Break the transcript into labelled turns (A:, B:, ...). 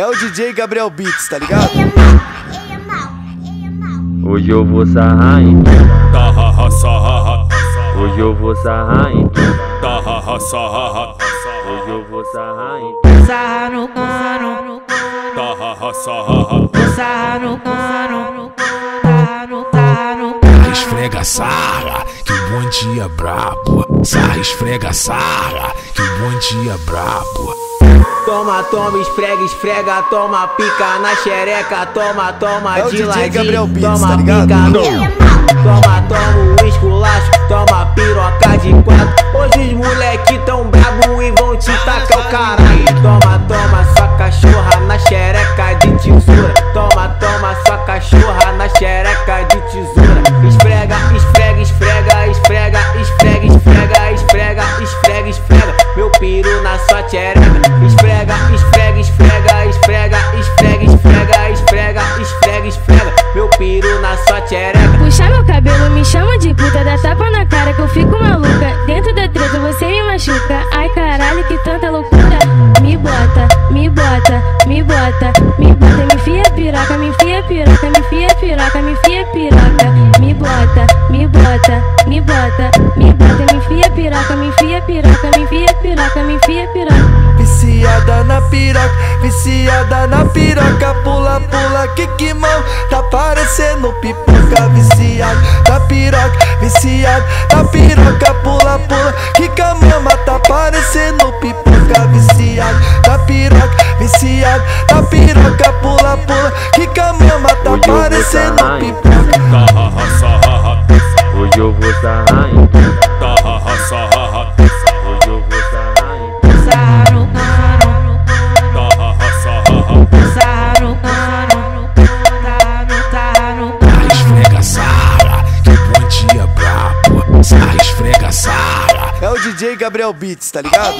A: É o DJ Gabriel Beats, tá ligado?
B: Hoje eu vou sarrar em tu.
C: Tá
B: Hoje eu vou sarrar em tu.
C: tá
B: Hoje eu vou sarrar em tu.
D: Sarra no cano,
C: tá haha sarra,
D: sarra no cano, no,
E: Esfrega sarra, que o bonde é brabo. Sarra, esfrega sarra, que o bonde é brabo.
F: Toma, toma, esfrega, esfrega, toma pica na xereca, toma, toma
A: É
F: de ladinho,
A: Gabriel Beats,
F: toma
A: tá
F: pica no sua xereca
G: Puxa meu cabelo, me chama de puta, dá tapa na cara que eu fico maluca. Dentro da treta você me machuca. Ai caralho, que tanta loucura. Me bota, me bota, me bota, me bota, me fia piroca, me fia piroca, me fia piroca, me fia piroca. Me bota, me bota, me bota, me bota, me fia piroca, me fia piroca, me fia piroca, me fia piroca.
A: Viciada na piroca, viciada na piroca, pula, pula, que tá parecendo pipoca viciado Tá piroca, viciado, tá piroca, pula, pula Que camama tá parecendo pipoca viciado Tá piroca, viciado, tá piroca, pula, pula Que camama tá parecendo pipoca.
E: nega Sara. É
A: o DJ Gabriel Beats, tá ligado?